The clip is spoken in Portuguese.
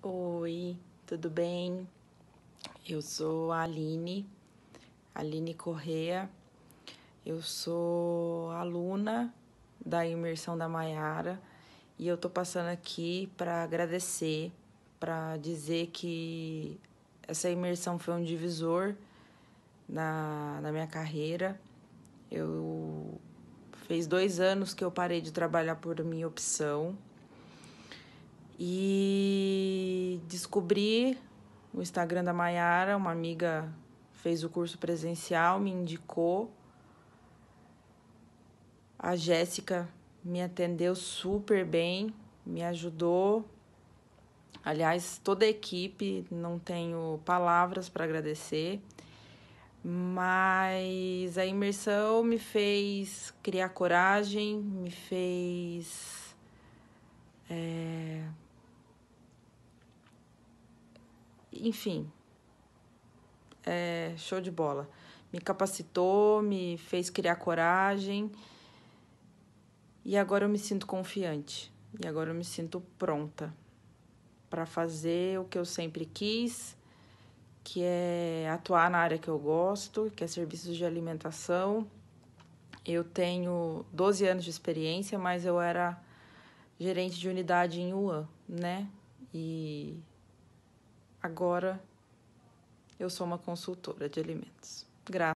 Oi, tudo bem? Eu sou a Aline, Aline Correa. Eu sou aluna da imersão da Maiara e eu tô passando aqui para agradecer, para dizer que essa imersão foi um divisor na, na minha carreira. Eu fez dois anos que eu parei de trabalhar por minha opção e descobri o Instagram da Maiara, uma amiga fez o curso presencial, me indicou. A Jéssica me atendeu super bem, me ajudou. Aliás, toda a equipe, não tenho palavras para agradecer, mas a imersão me fez criar coragem, me fez. É, enfim, é, show de bola. Me capacitou, me fez criar coragem e agora eu me sinto confiante. E agora eu me sinto pronta para fazer o que eu sempre quis, que é atuar na área que eu gosto, que é serviços de alimentação. Eu tenho 12 anos de experiência, mas eu era gerente de unidade em Wuhan, né? E Agora eu sou uma consultora de alimentos. Graças